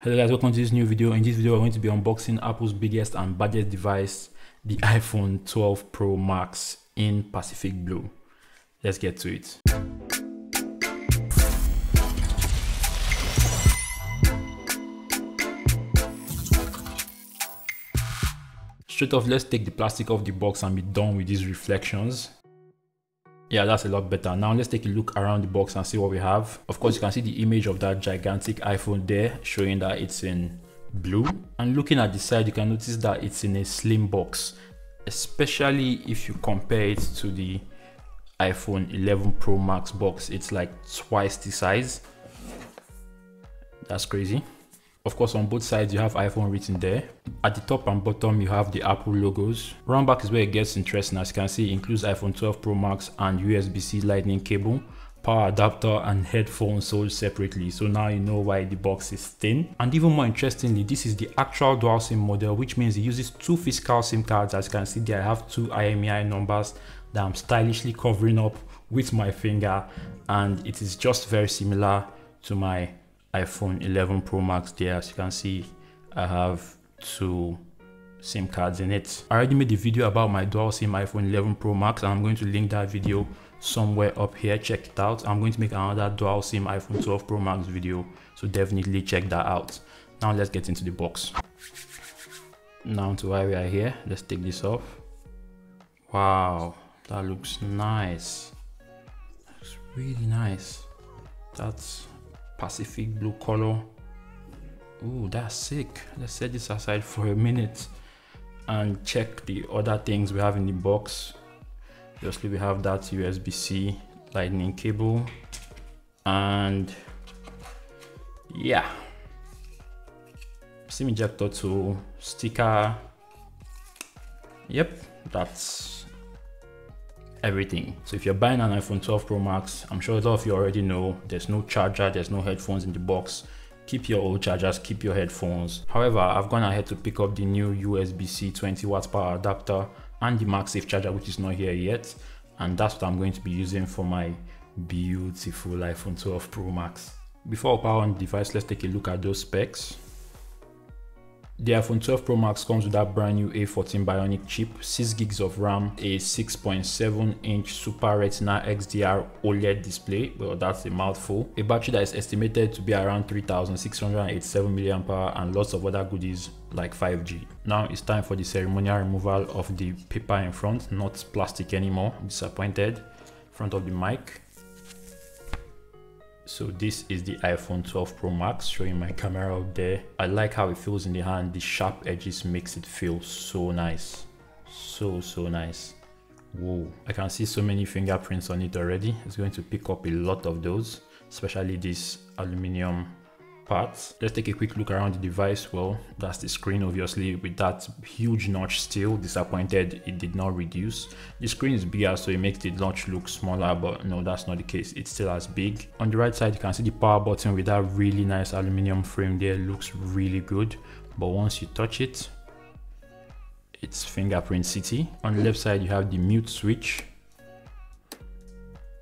Hello guys, welcome to this new video. In this video, we're going to be unboxing Apple's biggest and baddest device, the iPhone 12 Pro Max in Pacific Blue. Let's get to it. Straight off, let's take the plastic off the box and be done with these reflections. Yeah, that's a lot better. Now let's take a look around the box and see what we have. Of course, you can see the image of that gigantic iPhone there showing that it's in blue. And looking at the side, you can notice that it's in a slim box, especially if you compare it to the iPhone 11 Pro Max box. It's like twice the size. That's crazy. Of course, on both sides, you have iPhone written there. At the top and bottom, you have the Apple logos. Round back is where it gets interesting. As you can see, includes iPhone 12 Pro Max and USB-C lightning cable, power adapter and headphones sold separately. So now you know why the box is thin. And even more interestingly, this is the actual dual SIM model, which means it uses two physical SIM cards. As you can see there, I have two IMEI numbers that I'm stylishly covering up with my finger. And it is just very similar to my iPhone 11 Pro Max there. As you can see, I have two SIM cards in it. I already made a video about my dual SIM iPhone 11 Pro Max and I'm going to link that video somewhere up here. Check it out. I'm going to make another dual SIM iPhone 12 Pro Max video. So definitely check that out. Now let's get into the box. Now to why we are here. Let's take this off. Wow, that looks nice. Looks really nice. That's Pacific blue color. Ooh, that's sick. Let's set this aside for a minute and check the other things we have in the box. Obviously, we have that USB-C lightning cable and yeah, SIM ejector tool, sticker. Yep, that's everything. So if you're buying an iPhone 12 Pro Max, I'm sure a lot of you already know there's no charger, there's no headphones in the box. Keep your old chargers, keep your headphones. However, I've gone ahead to pick up the new USB-C 20 watts power adapter and the MagSafe charger, which is not here yet. And that's what I'm going to be using for my beautiful iPhone 12 Pro Max. Before I power on the device, let's take a look at those specs. The iPhone 12 Pro Max comes with that brand new A14 Bionic chip, 6 gigs of RAM, a 6.7 inch Super Retina XDR OLED display, well that's a mouthful, a battery that is estimated to be around 3687 mAh and lots of other goodies like 5G. Now it's time for the ceremonial removal of the paper in front, not plastic anymore, disappointed, front of the mic. So this is the iPhone 12 Pro Max showing my camera up there. I like how it feels in the hand. The sharp edges makes it feel so nice. So, so nice. Whoa, I can see so many fingerprints on it already. It's going to pick up a lot of those, especially this aluminum parts. Let's take a quick look around the device. Well, that's the screen obviously with that huge notch still disappointed it did not reduce. The screen is bigger so it makes the notch look smaller but no that's not the case. It's still as big. On the right side you can see the power button with that really nice aluminum frame there. It looks really good but once you touch it it's fingerprint city. On the left side you have the mute switch,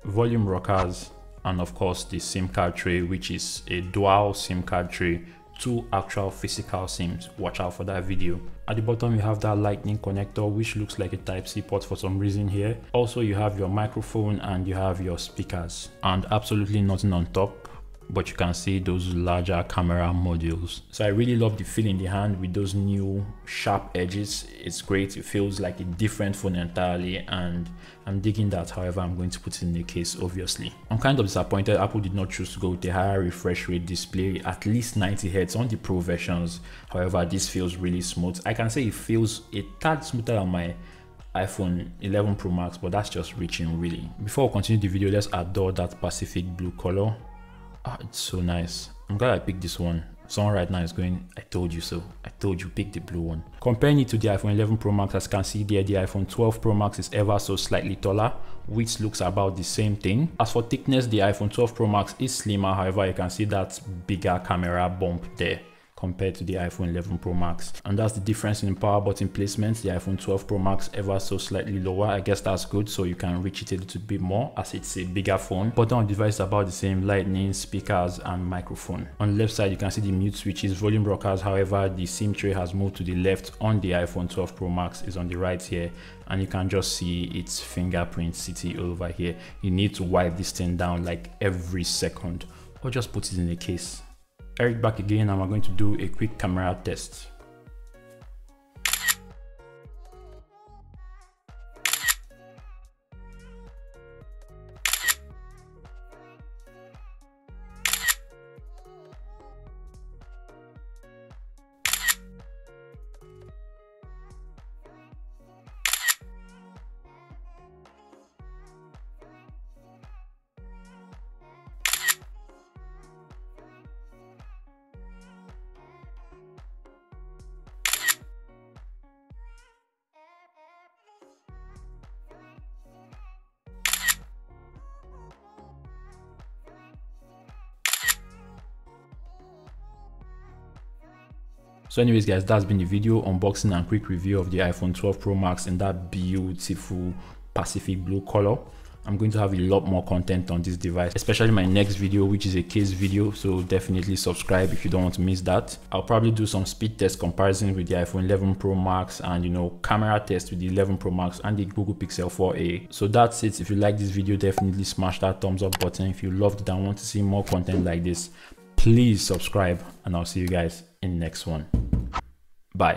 volume rockers, and of course the SIM card tray which is a dual SIM card tray two actual physical SIMs. Watch out for that video. At the bottom you have that lightning connector which looks like a type C port for some reason here. Also you have your microphone and you have your speakers and absolutely nothing on top but you can see those larger camera modules. So I really love the feel in the hand with those new sharp edges. It's great. It feels like a different phone entirely and I'm digging that. However, I'm going to put it in the case, obviously. I'm kind of disappointed Apple did not choose to go with a higher refresh rate display, at least 90 Hz on the Pro versions. However, this feels really smooth. I can say it feels a tad smoother than my iPhone 11 Pro Max, but that's just reaching really. Before we continue the video, let's adore that Pacific blue color. Oh, it's so nice. I'm glad I picked this one. Someone right now is going, I told you so. I told you, pick the blue one. Comparing it to the iPhone 11 Pro Max, as you can see there, the iPhone 12 Pro Max is ever so slightly taller, which looks about the same thing. As for thickness, the iPhone 12 Pro Max is slimmer. However, you can see that bigger camera bump there. Compared to the iPhone 11 Pro Max. And that's the difference in power button placement. The iPhone 12 Pro Max ever so slightly lower. I guess that's good so you can reach it a little bit more as it's a bigger phone. Button on device about the same lightning, speakers and microphone. On the left side you can see the mute switches, volume rockers. However, the SIM tray has moved to the left on the iPhone 12 Pro Max is on the right here and you can just see its fingerprint city over here. You need to wipe this thing down like every second or just put it in a case. Eric back again and we're going to do a quick camera test. So anyways guys, that's been the video unboxing and quick review of the iPhone 12 Pro Max in that beautiful Pacific blue color. I'm going to have a lot more content on this device, especially my next video, which is a case video. So definitely subscribe if you don't want to miss that. I'll probably do some speed test comparison with the iPhone 11 Pro Max and, you know, camera test with the 11 Pro Max and the Google Pixel 4a. So that's it. If you like this video, definitely smash that thumbs up button. If you loved it and want to see more content like this, please subscribe and I'll see you guys in next one. Bye.